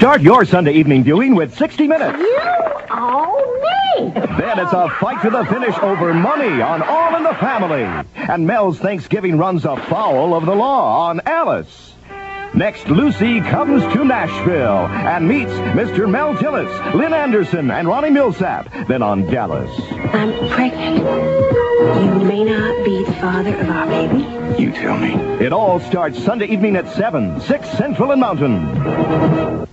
Start your Sunday evening viewing with 60 Minutes. You owe me. Then it's a fight to the finish over money on All in the Family. And Mel's Thanksgiving runs afoul of the law on Alice. Next, Lucy comes to Nashville and meets Mr. Mel Tillis, Lynn Anderson, and Ronnie Milsap. Then on Dallas. I'm pregnant. You may not be the father of our baby. You tell me. It all starts Sunday evening at 7, 6 Central and Mountain.